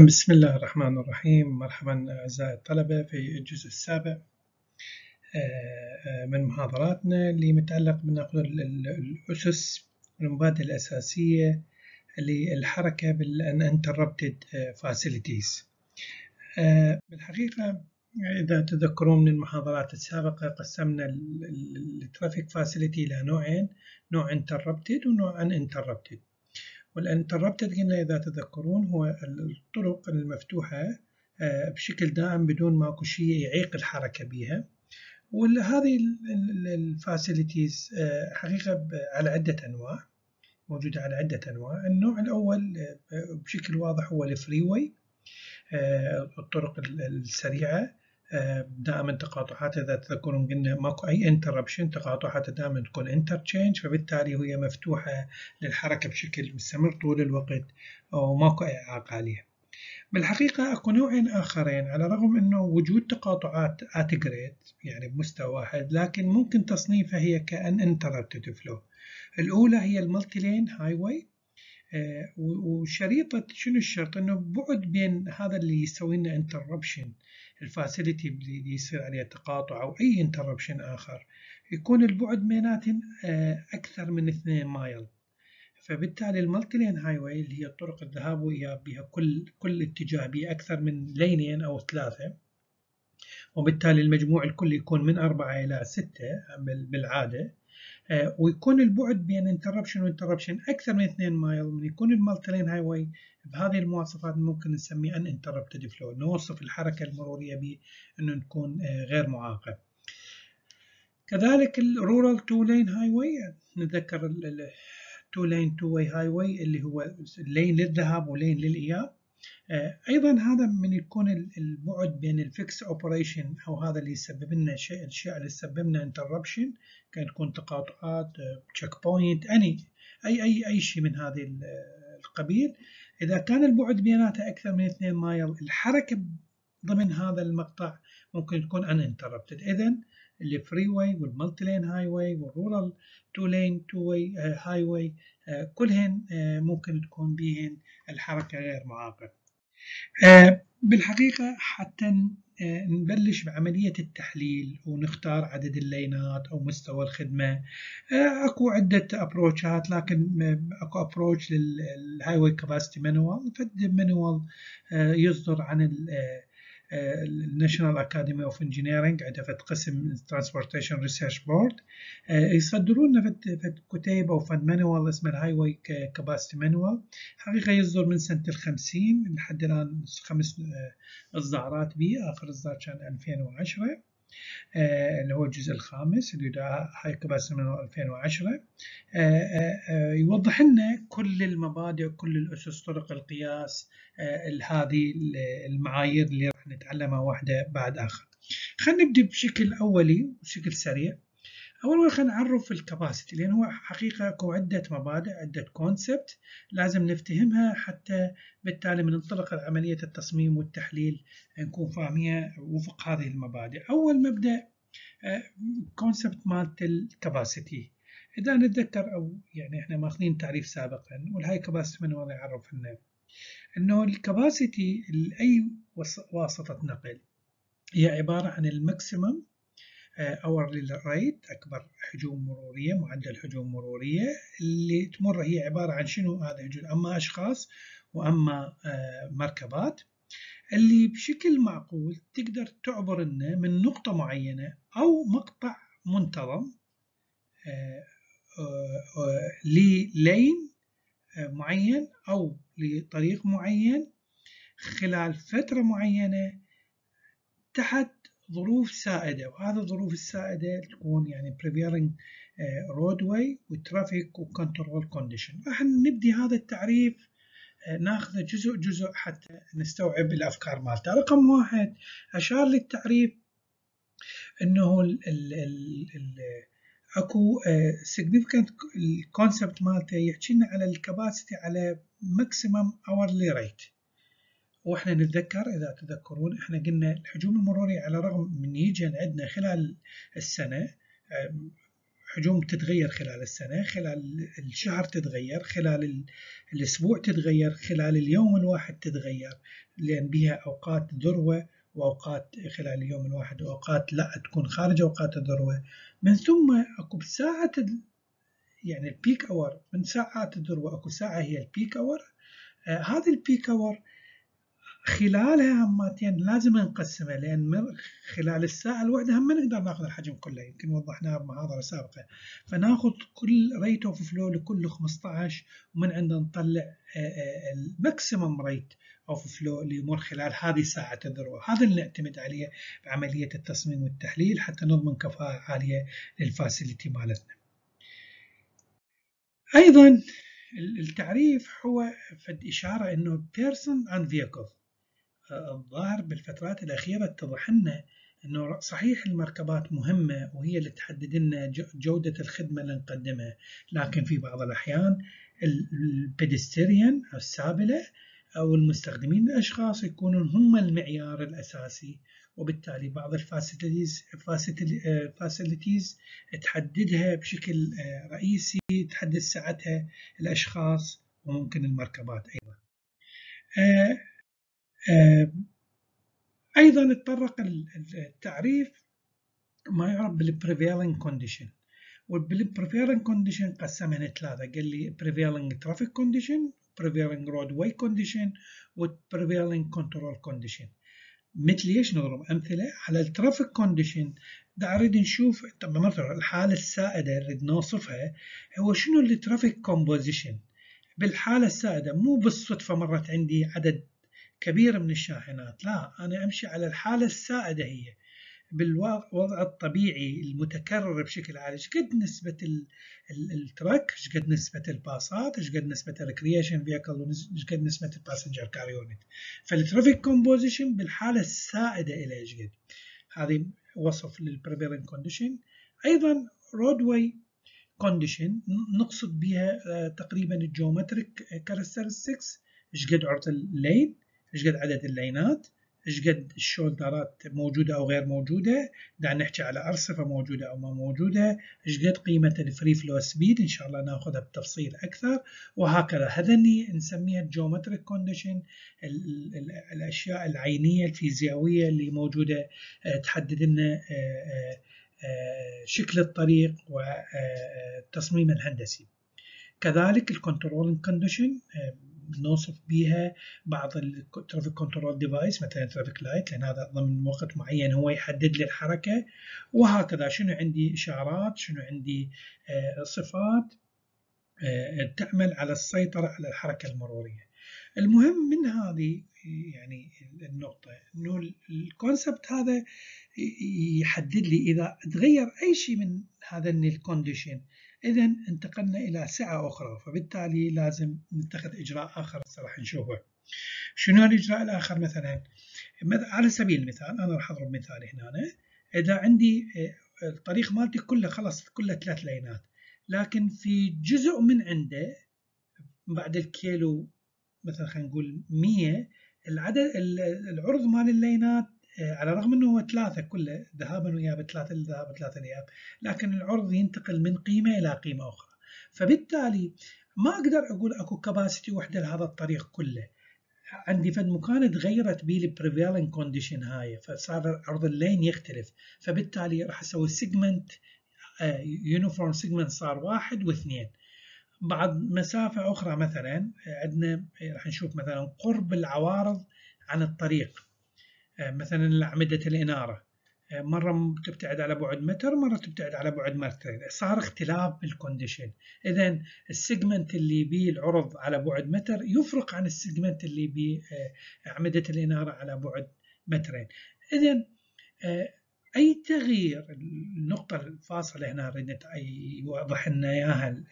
بسم الله الرحمن الرحيم. مرحبا أعزائي الطلبة في الجزء السابع من محاضراتنا اللي متعلق بناخذ الأسس والمبادئ الأساسية للحركة بال uninterrupted facilities. بالحقيقة إذا تذكرون من المحاضرات السابقة قسمنا ال traffic facility إلى نوعين نوع interrupted ونوع وال uninterrupted قلنا إذا تذكرون هو الطرق المفتوحة بشكل دائم بدون ماكو شيء يعيق الحركة بها وهذه ال facilities حقيقة على عدة أنواع موجودة على عدة أنواع. النوع الأول بشكل واضح هو ال freeway الطرق السريعة. دائما تقاطعات إذا تذكرون قلنا ماكو أي interruption تقاطعاتها دائما تكون interchange فبالتالي هي مفتوحة للحركة بشكل مستمر طول الوقت وماكو أي اعاقه عليها. بالحقيقة أكو نوعين آخرين على الرغم إنه وجود تقاطعات at grade يعني بمستوى واحد لكن ممكن تصنيفها هي كأن uninterrupted flow. الأولى هي ال multilane highway وشريطة شنو الشرط إنه بعد بين هذا اللي يسوي لنا interruption ال facility اللي يصير عليها تقاطع أو أي interruption آخر يكون البعد بيناتهم أكثر من 2 مايل. فبالتالي ال multilane highway اللي هي طرق الذهاب وإياب بها كل كل اتجاه بها أكثر من lane ين أو ثلاثة. وبالتالي المجموع الكلي يكون من أربعة إلى ستة بالعادة. ويكون البعد بين interruption و interruption أكثر من 2 مايل من يكون ال multilane highway بهذه المواصفات ممكن نسميه uninterrupted flow نوصف الحركة المرورية به إنه نكون غير معاقه كذلك ال rural two lane highway نتذكر ال two lane two way highway اللي هو lane للذهاب و lane للإياب. أيضا هذا من يكون البعد بين الفيكس أوبريشن أو هذا اللي يسبب لنا شيء الأشياء اللي تسبب لنا interruption كان تكون تقاطعات check point any اي اي أي شيء من هذه القبيل. إذا كان البعد بيناتها أكثر من 2 مايل الحركة ضمن هذا المقطع ممكن تكون uninterrupted اذا ال freeway وال multilane highway وال rural two lane two way highway كلهن ممكن تكون بهن الحركة غير معاقه بالحقيقة حتى نبلش بعملية التحليل ونختار عدد ال lane ات أو مستوى الخدمة. أكو عدة approach ات لكن أكو approach لل highway capacity manual فد manual يصدر عن ال National Academy of Engineering عندها فد قسم Transportation Research Board يصدروا لنا فد كتيب أو فد manual اسمه ال highway capacity manual حقيقة يصدر من سنة الخمسين لحد الآن خمس إصدارات به. آخر إصدار كان 2010 اللي هو الجزء الخامس اللي يدعى هاي كاباسيتي مانوال 2010 يوضح لنا كل المبادئ كل الأسس طرق القياس هذه المعايير اللي نتعلمها واحدة بعد آخر. خلينا نبدأ بشكل أولي بشكل سريع. أول خلينا نعرف الكباسيتي لأن هو حقيقة أكو عدة مبادئ عدة كونسبت لازم نفتهمها حتى بالتالي من ننطلق عملية التصميم والتحليل نكون فاهمية وفق هذه المبادئ. أول مبدأ concept مالت ال capacity. إذا نتذكر أو يعني إحنا ماخذين تعريف سابقا وال highway capacity manual يعرف لنا أنه ال capacity لأي واسطة نقل هي عبارة عن ال maximum hourly rate أكبر حجوم مرورية معدل حجوم مرورية اللي تمر هي عبارة عن شنو هذا الحجوم أما أشخاص وأما مركبات. اللي بشكل معقول تقدر تعبر لنا من نقطة معينة أو مقطع منتظم لل lane معين أو لطريق معين خلال فترة معينة تحت ظروف سائدة وهذه الظروف السائدة تكون يعني prevailing roadway و traffic و control condition راح نبدي هذا التعريف ناخذه جزء جزء حتى نستوعب الأفكار مالته. رقم واحد أشار للتعريف إنه ال ال ال ال اكو significant ال concept مالته يحكي لنا على ال capacity على maximum hourly rate وإحنا نتذكر إذا تذكرون إحنا قلنا الحجوم المروريه على الرغم من يجي عندنا خلال السنة حجوم تتغير خلال السنة خلال الشهر تتغير خلال الأسبوع تتغير خلال اليوم الواحد تتغير لأن بها أوقات ذروة وأوقات خلال اليوم الواحد وأوقات لا تكون خارج أوقات الذروة. من ثم أكو بساعة يعني ال peak hour من ساعات الذروة أكو ساعة هي ال peak hour آه هذه ال peak hour خلالها هماتين لازم نقسمها لأن خلال الساعة الواحدة هم ما نقدر ناخذ الحجم كله. يمكن وضحناها بمحاضرة سابقة. فناخذ كل rate of flow لكل 15 ومن عندنا نطلع ال maximum rate of flow اللي يمر خلال هذه ساعه الذروه هذا اللي نعتمد عليه بعملية التصميم والتحليل حتى نضمن كفاءة عالية لل facility مالتنا. أيضا التعريف هو فد اشاره إنه person and vehicle. الظاهر بالفترات الأخيرة اتضح لنا أنه صحيح المركبات مهمة وهي اللي تحدد لنا جودة الخدمة اللي نقدمها لكن في بعض الأحيان ال pedestrian أو السابلة أو المستخدمين الأشخاص يكونون هم المعيار الأساسي وبالتالي بعض ال facilities facilities تحددها بشكل رئيسي تحدد سعتها الأشخاص وممكن المركبات أيضا. أيضا تطرق التعريف ما يعرف بال prevailing condition وال prevailing condition قسمها ثلاثة. قال لي prevailing traffic condition prevailing roadway condition وال prevailing control condition. مثل إيش نضرب؟ أمثلة على ال traffic condition دا أريد نشوف طبعا مثلا الحالة السائدة نريد نوصفها هو شنو ال traffic composition بالحالة السائدة مو بالصدفة مرت عندي عدد كبير من الشاحنات. لا أنا أمشي على الحالة السائدة هي بالوضع الطبيعي المتكرر بشكل عالي إيش قد نسبة ال truck؟ إيش قد نسبة الباصات؟ إيش قد نسبة ال recreation vehicle إيش قد نسبة ال passenger car unit فال traffic composition بالحالة السائدة إلى إيش قد؟ هذه وصف لل prevailing condition أيضا roadway condition نقصد بها تقريبا ال geometric characteristics إيش قد عرض ال lane إيش قد عدد ال lane ات؟ إيش قد ال shoulder ات موجودة أو غير موجودة؟ دعنا نحكي على أرصفة موجودة أو ما موجودة. إيش قد قيمة ال free flow speed؟ إن شاء الله ناخذها بتفصيل أكثر. وهكذا هذني نسميها ال geometric condition الأشياء العينية الفيزيائية اللي موجودة تحدد لنا شكل الطريق والتصميم الهندسي. كذلك ال control condition نوصف بها بعض ال traffic control device مثلا traffic light لأن هذا ضمن وقت معين هو يحدد لي الحركة. وهكذا شنو عندي إشارات شنو عندي صفات تعمل على السيطرة على الحركة المرورية. المهم من هذه يعني النقطة إنه ال concept هذا يحدد لي إذا تغير أي شيء من هذا ال condition إذا انتقلنا إلى سعة أخرى فبالتالي لازم نتخذ إجراء آخر راح نشوفه. شنو الإجراء الآخر مثلا؟ على سبيل المثال أنا راح أضرب مثال هنا. إذا عندي آه، الطريق مالتي كله خلص كله ثلاث lane ات لكن في جزء من عنده بعد الكيلو مثلا خلينا نقول 100 العدد العرض مال ال lane ات على الرغم إنه هو ثلاثة كله ذهابا وإيابة ثلاثة للذهاب ثلاثة للإياب لكن العرض ينتقل من قيمة إلى قيمة أخرى. فبالتالي ما أقدر أقول أكو capacity وحدة لهذا الطريق كله. عندي فد مكان تغيرت بي ال prevailing condition هاي فصار عرض ال lane يختلف. فبالتالي راح أسوي segment uniform segment صار واحد واثنين. بعد مسافة أخرى مثلا عندنا راح نشوف مثلا قرب العوارض عن الطريق. آه، مثلا أعمدة الإنارة. آه، مرة تبتعد على بعد متر مرة تبتعد على بعد مترين صار اختلاف بال condition. إذا ال segment اللي بيه العرض على بعد متر يفرق عن ال segment اللي بيه آه، أعمدة الإنارة على بعد مترين. إذا أي تغيير؟ النقطة الفاصلة هنا اريد يوضح لنا إياها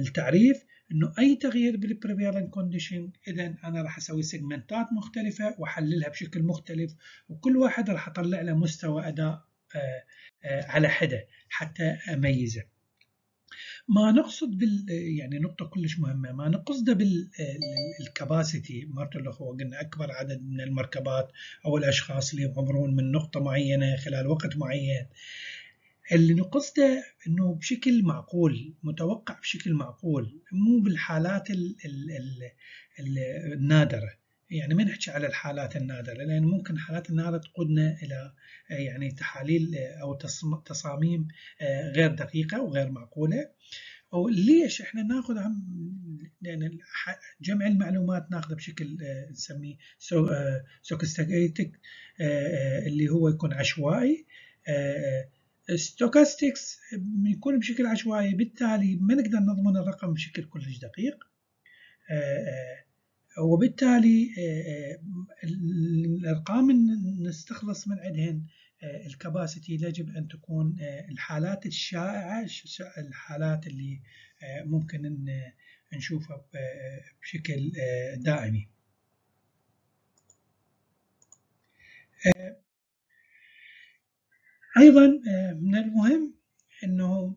التعريف إنه أي تغيير بال prevalent condition إذا أنا راح أسوي segment ات مختلفة وأحللها بشكل مختلف وكل واحد راح أطلع له مستوى أداء آه، آه، على حدة حتى أميزه. ما نقصد بال يعني نقطة كلش مهمة ما نقصد بال capacity مرت هو قلنا أكبر عدد من المركبات أو الأشخاص اللي يعبرون من نقطة معينة خلال وقت معين. اللي نقصده إنه بشكل معقول متوقع بشكل معقول مو بالحالات ال ال ال النادرة. يعني ما نحكي على الحالات النادرة لأن ممكن الحالات النادرة تقودنا إلى يعني تحاليل أو تصاميم غير دقيقة وغير معقولة. وليش إحنا ناخذ يعني جمع المعلومات ناخذة بشكل نسميه سوكستاتيك اللي هو يكون عشوائي. ستوكاستكس يكون بشكل عشوائي بالتالي ما نقدر نضمن الرقم بشكل كلش دقيق. وبالتالي الأرقام نستخلص من عندهن الكباسيتي يجب أن تكون الحالات الشائعة الحالات اللي ممكن نشوفها بشكل دائمي. أيضا من المهم إنه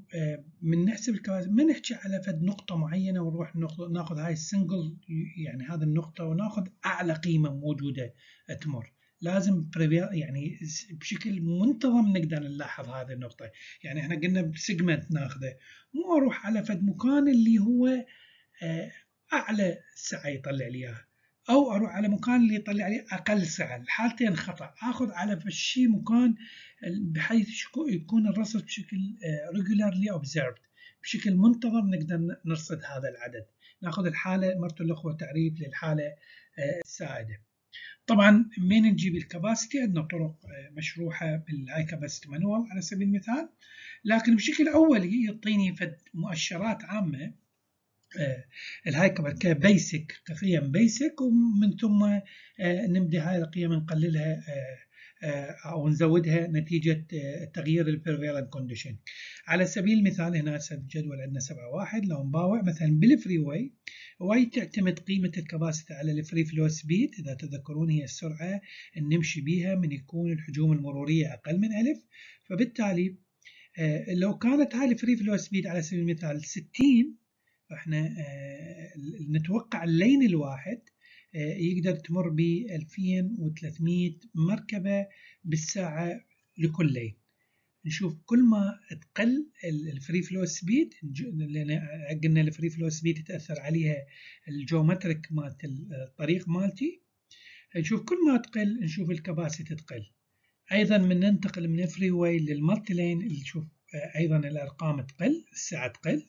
من نحسب ال capacity ما نحكي على فد نقطة معينة ونروح ناخذ هاي ال single يعني هذه النقطة وناخذ أعلى قيمة موجودة تمر. لازم يعني بشكل منتظم نقدر نلاحظ هذه النقطة. يعني إحنا قلنا ب segment ناخذه. مو أروح على فد مكان اللي هو أعلى سعة يطلع لي اياها أو أروح على مكان اللي يطلع لي أقل سعة الحالتين خطأ. آخذ على شيء مكان بحيث يكون الرصد بشكل regularly observed. بشكل منتظم نقدر نرصد هذا العدد. ناخذ الحالة مرت الأخوة تعريف للحالة السائدة. طبعا من نجيب الكباسيتي؟ عندنا طرق مشروحة بالهاي كاباسيتي مانوال على سبيل المثال. لكن بشكل أولي يعطيني فد مؤشرات عامة. الهاي ك basic كقيم basic ومن ثم نبدي هاي القيم نقللها أو نزودها نتيجة تغيير ال prevalent condition على سبيل المثال هنا الجدول عندنا 7 1 لو نباوع مثلا بال freeway واي تعتمد قيمة ال capacity على ال free flow speed إذا تذكرون هي السرعة اللي نمشي بها من يكون الحجوم المرورية أقل من ألف. فبالتالي لو كانت هاي ال free flow speed على سبيل المثال 60 إحنا نتوقع ال lane الواحد يقدر تمر ب 2300 مركبة بالساعة لكل lane. نشوف كل ما تقل ال free flow speed لأن قلنا ال free flow speed يتاثر عليها ال geometric مالت الطريق مالتي. نشوف كل ما تقل نشوف ال capacity تقل. أيضا من ننتقل من ال freeway لل multilane نشوف أيضا الأرقام تقل السعه تقل.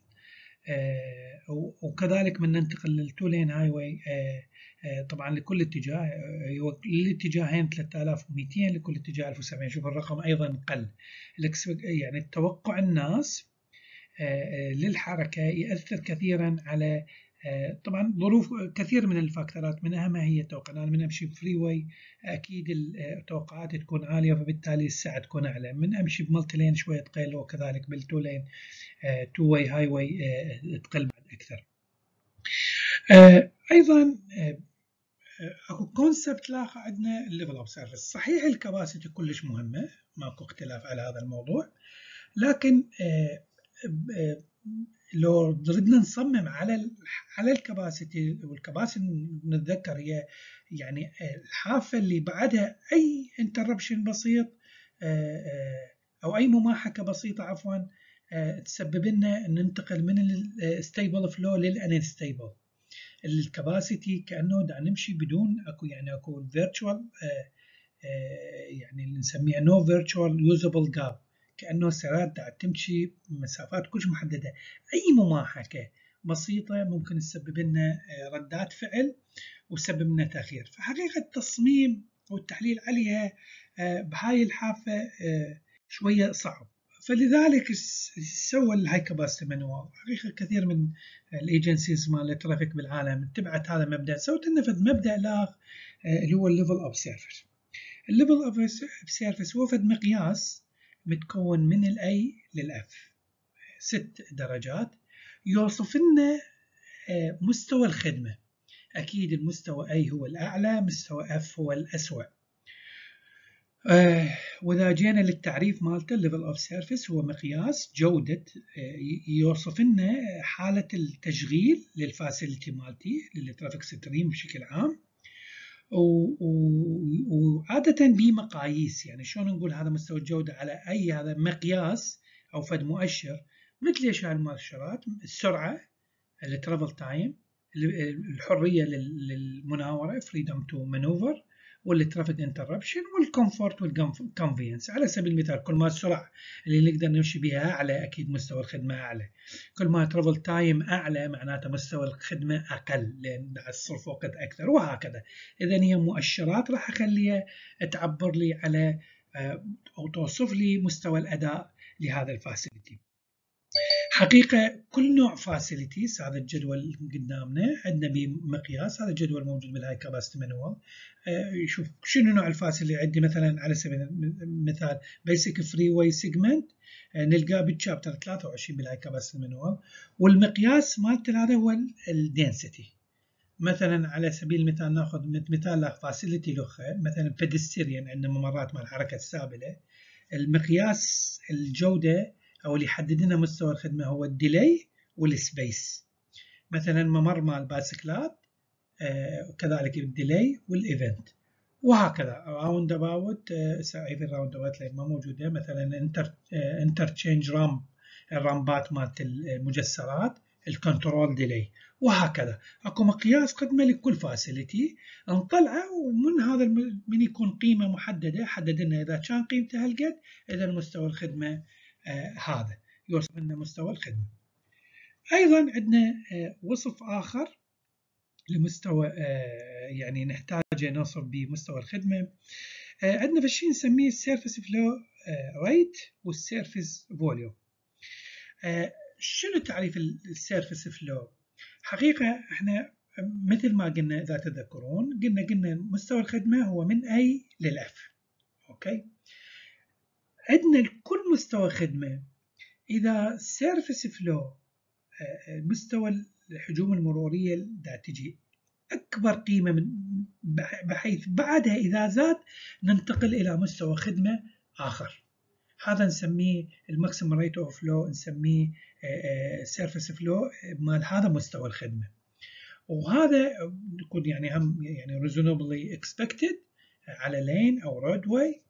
وكذلك من ننتقل لل two-lane highway طبعا لكل اتجاه للاتجاهين 3200 لكل اتجاه 1700 شوف الرقم أيضا قل. يعني توقع الناس للحركة ياثر كثيرا على طبعا ظروف كثير من ال factor ات من اهمها هي التوقع أنا من أمشي freeway أكيد التوقعات تكون عالية فبالتالي السعه تكون أعلى. من أمشي ب multilane شوية تقل وكذلك بال two-lane two-way highway تقل بعد أكثر. أيضا أكو concept لاخر عندنا ال level of service صحيح ال capacity كلش مهمة ماكو اختلاف على هذا الموضوع لكن لو ردنا نصمم على على ال capacity وال capacity نتذكر هي يعني الحافة اللي بعدها أي interruption بسيط أو أي مماحكة بسيطة عفوا تسبب لنا ننتقل من ال stable flow لل unstable ال capacity كأنه دا نمشي بدون أكو يعني أكو virtual يعني اللي نسميها no virtual usable gap كأنه السيارات دا تمشي مسافات كلش محددة. أي مماحكة بسيطة ممكن تسبب لنا ردات فعل وتسبب لنا تأخير. فحقيقة التصميم والتحليل عليها بهاي الحافة شوية صعب. فلذلك سوى ال Highway Capacity Manual حقيقة كثير من ال agencies مال ال traffic بالعالم اتبعت هذا المبدأ. سوت لنا فد مبدأ لاخ اللي هو ال level of service ال level of service هو فد مقياس متكون من ال A لل F ست درجات. يوصف لنا مستوى الخدمة. أكيد المستوى A هو الأعلى مستوى F هو الأسوأ. آه وإذا جينا للتعريف مالته level of service هو مقياس جودة آه يوصف لنا حالة التشغيل لل facility مالتي لل traffic stream بشكل عام. وعادة بمقاييس يعني شلون نقول هذا مستوى الجودة على أي هذا مقياس أو فد مؤشر مثل إيش هالمؤشرات السرعة ال travel time الحرية للمناورة freedom to maneuver وال traffic interruption وال comfort وال convenience على سبيل المثال كل ما السرعة اللي نقدر نمشي بها أعلى أكيد مستوى الخدمة أعلى. كل ما travel time أعلى معناته مستوى الخدمة أقل لأن الصرف وقت أكثر وهكذا. اذا هي مؤشرات راح أخليها تعبر لي على أو توصف لي مستوى الأداء لهذا ال facility. حقيقة كل نوع facilities هذا الجدول قدامنا عندنا بمقياس هذا الجدول موجود بال Highway Capacity Manual يشوف شنو نوع ال facility؟ عندي مثلا على سبيل المثال basic freeway segment نلقاه بال chapter 23 بال Highway Capacity Manual والمقياس مالته هذا هو ال density مثلا على سبيل المثال ناخذ مثال facility لخه مثلا pedestrian عندنا ممرات مال الحركه السابله المقياس الجودة أو اللي يحدد لنا مستوى الخدمة هو ال delay وال space. مثلا ممر مال ال bicycle ات آه كذلك ال delay وال event. وهكذا. roundabout ساعي في ال roundabout ما موجودة. مثلا inter interchange ramp ال ramp ات مالت المجسرات ال control delay. وهكذا. أكو مقياس خدمة لكل facility نطلعه ومن هذا من يكون قيمة محددة. حدد لنا إذا كان قيمته هالقد إذا مستوى الخدمة آه هذا يوصف لنا مستوى الخدمة. أيضا عندنا آه وصف آخر لمستوى آه يعني نحتاج نوصف بمستوى الخدمة. عندنا في الشيء نسميه ال service flow rate وال service volume شنو تعريف ال service flow حقيقة إحنا مثل ما قلنا إذا تذكرون قلنا قلنا مستوى الخدمة هو من A لل F okay؟ عندنا لكل مستوى خدمة. إذا service flow مستوى الحجوم المرورية دا تجي أكبر قيمة من بحيث بعدها إذا زاد ننتقل إلى مستوى خدمة آخر. هذا نسميه ال maximum rate of flow نسميه service flow مال هذا مستوى الخدمة. وهذا يكون يعني هم يعني reasonably expected على lane أو roadway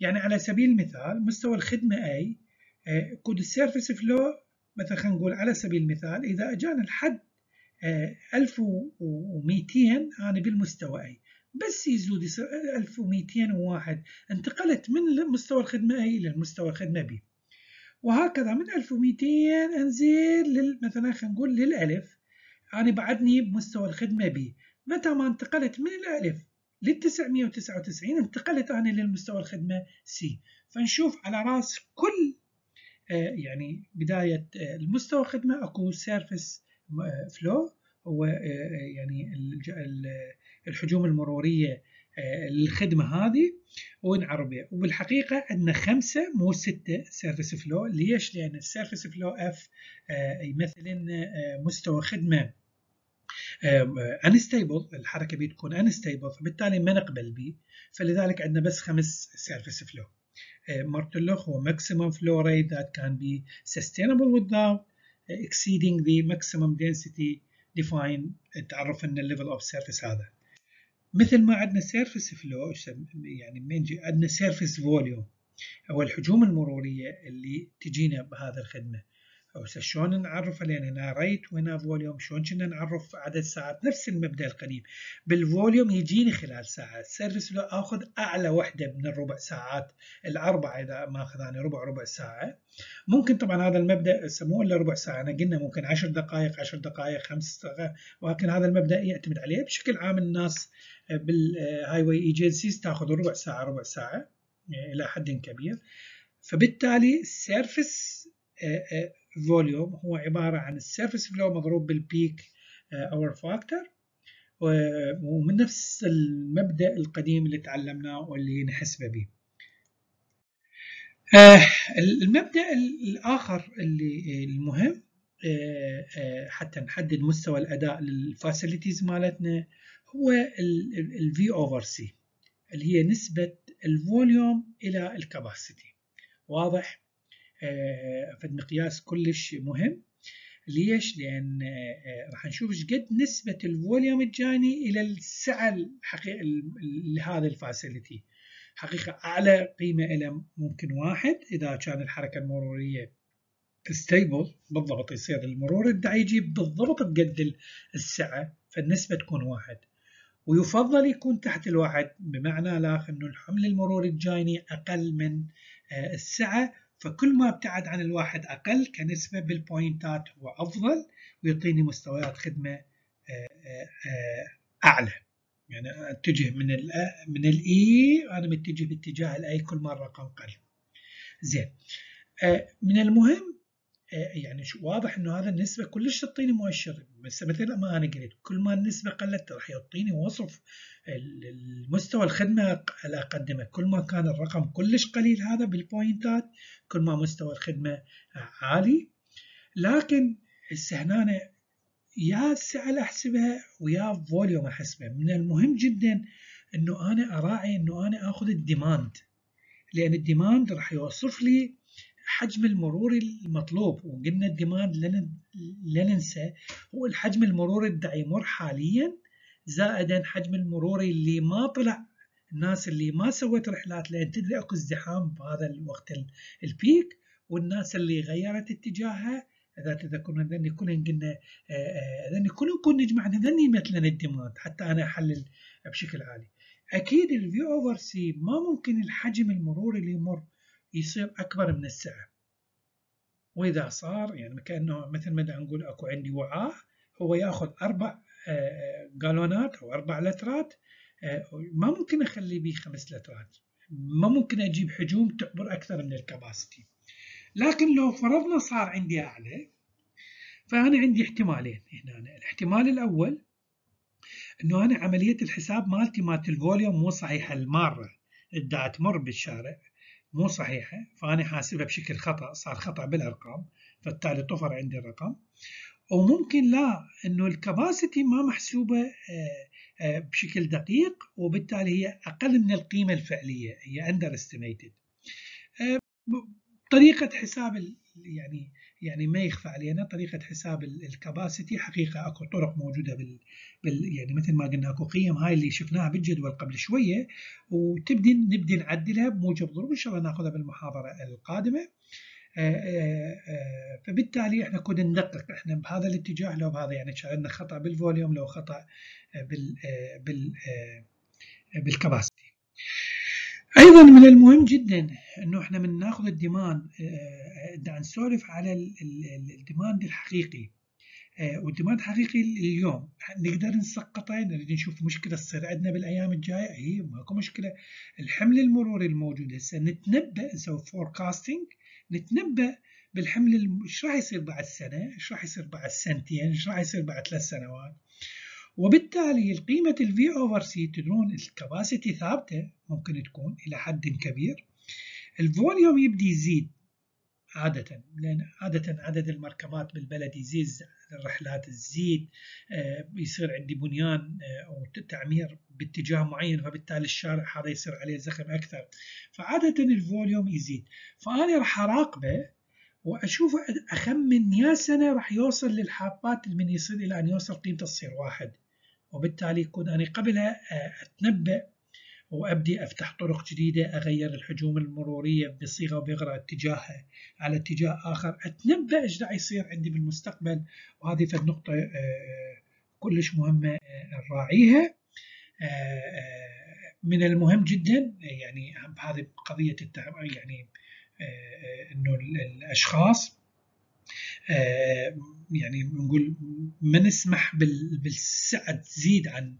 يعني على سبيل المثال مستوى الخدمة A أكو ال service flow مثلا خلينا نقول على سبيل المثال إذا أجانا لحد 1200 أنا بالمستوى أي. بس يزود يصير 1201 انتقلت من مستوى الخدمة A إلى مستوى الخدمة B وهكذا من 1200 انزل مثلا خلينا نقول للألف أنا بعدني بمستوى الخدمة B متى ما انتقلت من الألف لل 999 انتقلت أنا للمستوى الخدمة C فنشوف على رأس كل يعني بداية المستوى الخدمة. أكو service flow هو يعني الحجوم المرورية للخدمة هذه ونعرف بها. وبالحقيقة عندنا خمسة مو ستة service flow ليش؟ لأن ال service flow F يمثل لنا مستوى خدمة. unstable الحركة بتكون unstable فبالتالي ما نقبل به فلذلك عندنا بس خمس service flow مرة لخ هو maximum flow rate that can be sustainable without exceeding the maximum density defined تعرف إن ال level of service هذا. مثل ما عندنا service flow يعني من نجي عندنا service volume هو الحجوم المرورية اللي تجينا بهذا الخدمة. شلون نعرفها لأن هنا rate وهنا volume شلون كنا نعرف عدد ساعات؟ نفس المبدأ القديم. بال volume يجيني خلال ساعة. ال service flow آخذ أعلى وحدة من الربع ساعات الأربعة إذا ما اخذ أنا ربع ربع ساعة. ممكن طبعا هذا المبدأ يسموه إلا ربع ساعة. أنا قلنا ممكن 10 دقائق 10 دقائق خمس دقائق ولكن هذا المبدأ يعتمد عليه بشكل عام. الناس بال highway agencies تأخذ ربع ساعة ربع ساعة إلى حد كبير. فبالتالي ال service volume هو عبارة عن ال service flow مضروب بال peak hour factor ومن نفس المبدأ القديم اللي تعلمناه واللي نحسبه به. المبدأ الآخر اللي المهم حتى نحدد مستوى الأداء لل facilities مالتنا هو ال V over C اللي هي نسبة ال volume إلى ال capacity واضح؟ في المقياس كلش مهم. ليش؟ لأن راح نشوف إيش قد نسبة ال volume الجاني إلى السعة الحقيقة لهذا ال facility حقيقة أعلى قيمة له ممكن واحد. إذا كان الحركة المرورية stable بالضبط يصير المرور الدعي يجيب بالضبط بقد السعة فالنسبة تكون واحد. ويفضل يكون تحت الواحد بمعنى الآخر أنه الحمل المروري الجايني أقل من السعة. فكل ما ابتعد عن الواحد أقل كنسبة بال point ات هو أفضل ويعطيني مستويات خدمة أعلى. يعني أتجه من ال من ال E أنا متجه باتجاه ال A كل ما الرقم قل. زين. من المهم يعني واضح إنه هذا النسبة كلش تعطيني مؤشر. بس مثل ما أنا قلت كل ما النسبة قلت راح يعطيني وصف المستوى الخدمة اللي أقدمه. كل ما كان الرقم كلش قليل هذا بال point ات كل ما مستوى الخدمة عالي. لكن هسه هنا يا السعه احسبها ويا volume احسبها من المهم جدا إنه أنا أراعي إنه أنا آخذ ال demand لأن ال demand راح يوصف لي حجم المرور المطلوب وقلنا ال demand لا ننسى هو الحجم المروري اللي يمر حاليا زائدا حجم المروري اللي ما طلع. الناس اللي ما سوت رحلات لأن تدري أكو ازدحام بهذا الوقت ال peak والناس اللي غيرت اتجاهها إذا تذكرون ذني كلهم قلنا ذني كلهم كنا نجمع ذني مثلا ال demand حتى أنا أحلل بشكل عالي. أكيد ال V over C ما ممكن الحجم المروري اللي يمر يصير أكبر من السعه وإذا صار يعني كأنه مثل ما نقول أكو عندي وعاء هو يأخذ أربع جالونات أو أربع لترات ما ممكن اخلي به خمس لترات. ما ممكن أجيب حجوم تعبر أكثر من الكباسيتي لكن لو فرضنا صار عندي أعلى فأنا عندي احتمالين هنا. الاحتمال الأول إنه أنا عملية الحساب مالتي مالت الفوليوم مو صحيحة المارة دا تمر بالشارع. مو صحيحة. فأنا حاسبها بشكل خطأ صار خطأ بالأرقام فبالتالي طفر عندي الرقم. وممكن لا إنه الكباسيتي ما محسوبة بشكل دقيق وبالتالي هي أقل من القيمة الفعلية هي underestimated طريقة حساب يعني يعني ما يخفى علينا طريقة حساب ال capacity. حقيقة أكو طرق موجودة بال, بال يعني مثل ما قلنا أكو قيم هاي اللي شفناها بالجدول قبل شوية وتبدي نبدي نعدلها بموجب ضروب إن شاء الله نأخذها بالمحاضرة القادمة. فبالتالي إحنا كنا ندقق إحنا بهذا الاتجاه لو بهذا يعني عندنا خطأ بال volume لو خطأ بال بال بال capacity. أيضا من المهم جدا إنه إحنا من ناخذ ال demand دا نسولف على الديماند الحقيقي. وال demand الحقيقي اليوم نقدر نسقطه نريد نشوف مشكلة تصير عندنا بالأيام الجاية. هي ماكو مشكلة. الحمل المروري الموجود هسه نتنبأ نسوي forecasting نتنبأ بالحمل إيش راح يصير بعد سنة؟ إيش راح يصير بعد سنتين؟ إيش راح يصير بعد ثلاث سنوات؟ وبالتالي القيمة ال V over C تدرون ال capacity ثابتة ممكن تكون إلى حد كبير. ال volume يبدي يزيد عادة لأن عادة عدد المركبات بالبلد يزيد الرحلات تزيد يصير عندي بنيان أو تعمير باتجاه معين فبالتالي الشارع هذا يصير عليه زخم أكثر. فعادة ال volume يزيد. فأنا راح أراقبه وأشوف أخمن يا سنة راح يوصل للحافات من يصل إلى أن يوصل قيمته تصير واحد. وبالتالي يكون أنا قبلها أتنبأ وأبدي أفتح طرق جديدة أغير الحجوم المرورية بصيغة وبغرة اتجاهها على اتجاه آخر. أتنبأ إيش راح يصير عندي بالمستقبل. وهذه فالنقطة كلش مهمة نراعيها. من المهم جدا يعني بهذه قضية يعني إنه الأشخاص يعني نقول ما نسمح بالسعة تزيد عن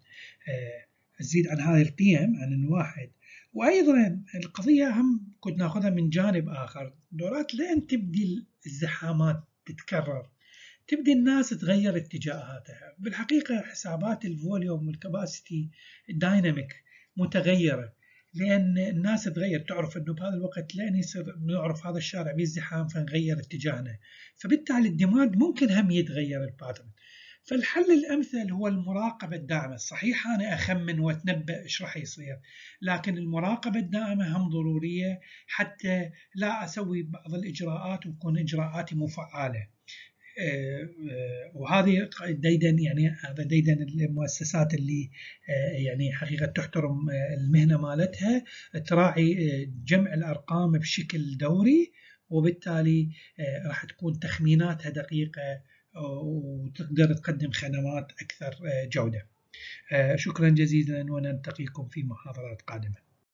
تزيد عن هذه القيم عن الواحد وأيضا القضية هم كنت نأخذها من جانب آخر. دورات لين تبدي الزحامات تتكرر تبدي الناس تغير اتجاهاتها. بالحقيقة حسابات الفوليوم والكباسيتي dynamic متغيرة. لأن الناس تغير تعرف إنه بهذا الوقت لين يصير نعرف هذا الشارع فيه ازدحام فنغير اتجاهنا. فبالتالي ال demand ممكن هم يتغير ال pattern. فالحل الأمثل هو المراقبة الدائمة. صحيح أنا أخمن وأتنبأ إيش راح يصير لكن المراقبة الدائمة هم ضرورية حتى لا أسوي بعض الإجراءات وتكون إجراءاتي مو فعالة وهذه ديدن يعني هذا ديدن المؤسسات اللي يعني حقيقة تحترم المهنة مالتها تراعي جمع الأرقام بشكل دوري وبالتالي راح تكون تخميناتها دقيقة وتقدر تقدم خدمات أكثر جودة. شكرا جزيلا ونلتقيكم في محاضرات قادمة.